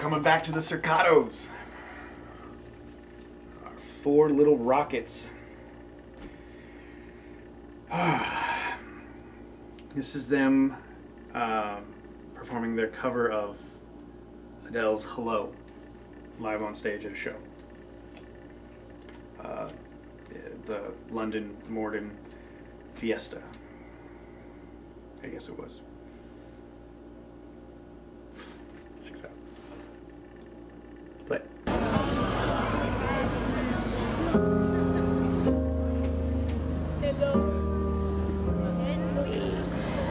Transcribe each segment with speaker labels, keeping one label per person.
Speaker 1: coming back to the Cercados. Our four little rockets. this is them um, performing their cover of Adele's Hello live on stage at a show. Uh, the London Morden Fiesta. I guess it was.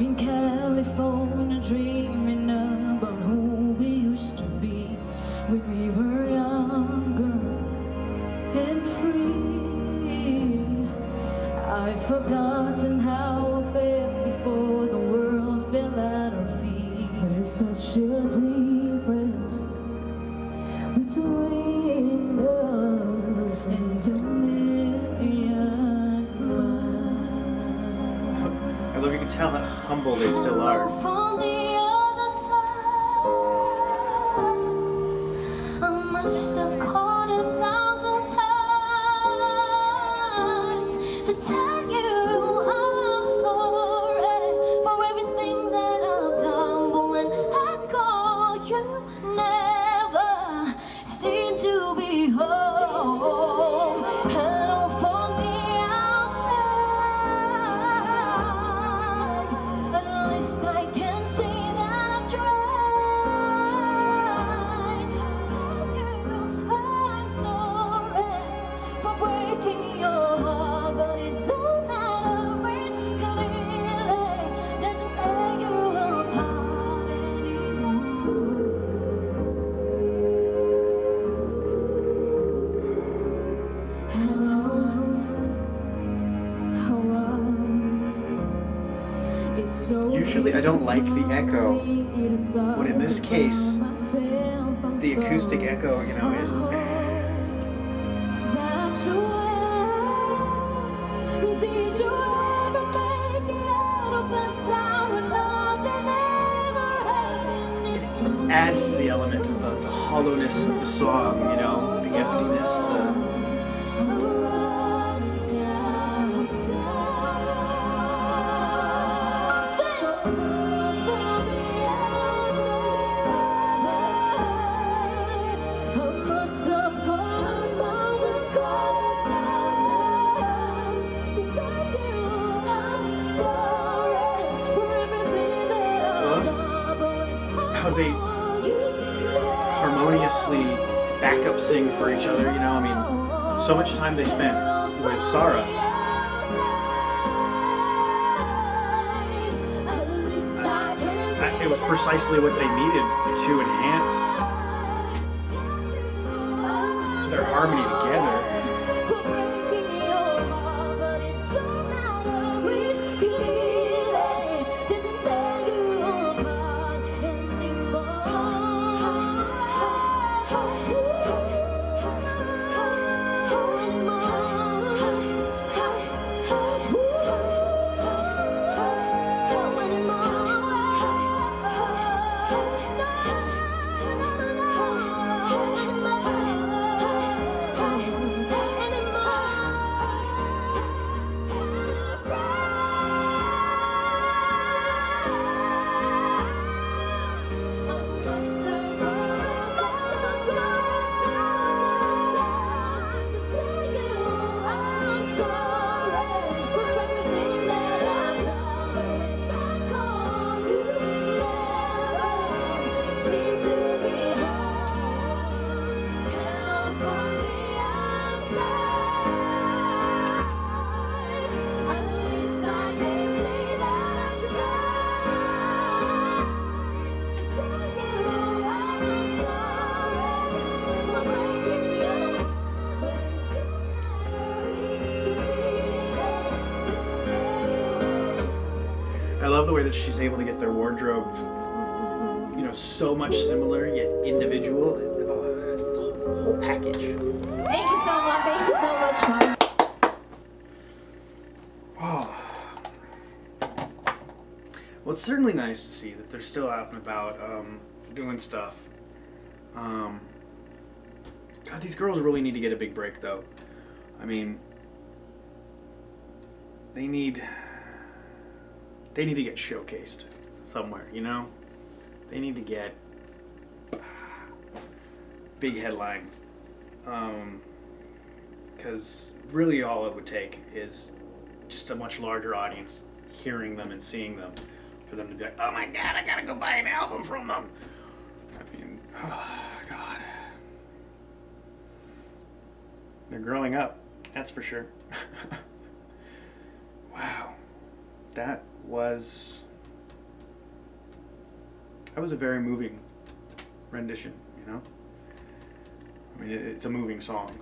Speaker 2: in California dreaming about who we used to be when we were younger and free. I've forgotten
Speaker 1: love you can tell how humble they still are. Usually I don't like the echo, but in this case, the acoustic echo, you know, it, adds to the element of the, the hollowness of the song, you know, the emptiness, the how they harmoniously backup sing for each other, you know, I mean, so much time they spent with Sarah. It was precisely what they needed to enhance their harmony together.
Speaker 3: Love the way that she's able to get their wardrobe, you know, so much similar yet individual. Oh, the whole package.
Speaker 2: Thank you so much. Thank you so much, Mom.
Speaker 3: Oh. Well, it's certainly nice to see that they're still out and about, um, doing stuff. Um, God, these girls really need to get a big break, though. I mean, they need they need to get showcased somewhere. You know, they need to get big headline. Um because really, all it would take is just a much larger audience hearing them and seeing them for them to be like, oh my god, I gotta go buy an album from them. I mean, oh god. They're growing up, that's for sure. wow. That was. That was a very moving rendition, you know? I mean, it, it's a moving song,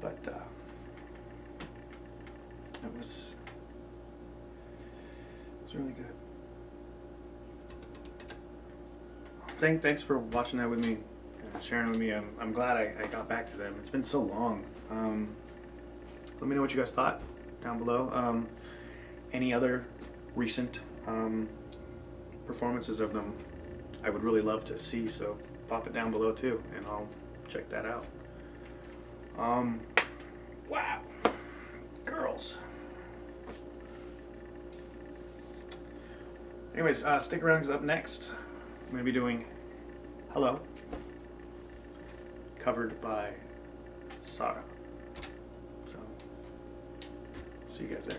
Speaker 3: but uh, it was. It was really good. Thank, thanks for watching that with me, uh, sharing with me. I'm, I'm glad I, I got back to them. It's been so long. Um, let me know what you guys thought down below. Um, any other recent um, performances of them, I would really love to see. So pop it down below too, and I'll check that out. Um, wow, girls. Anyways, uh, stick around up next, I'm going to be doing Hello, covered by Sarah. So, see you guys there.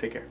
Speaker 3: Take care.